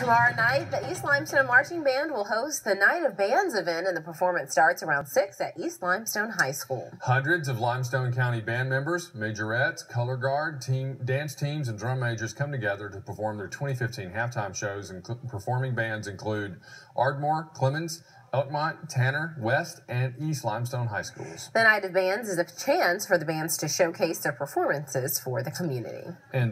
Tomorrow night, the East Limestone Marching Band will host the Night of Bands event, and the performance starts around 6 at East Limestone High School. Hundreds of Limestone County band members, majorettes, color guard, team, dance teams, and drum majors come together to perform their 2015 halftime shows, and performing bands include Ardmore, Clements, Elkmont, Tanner, West, and East Limestone High Schools. The Night of Bands is a chance for the bands to showcase their performances for the community. And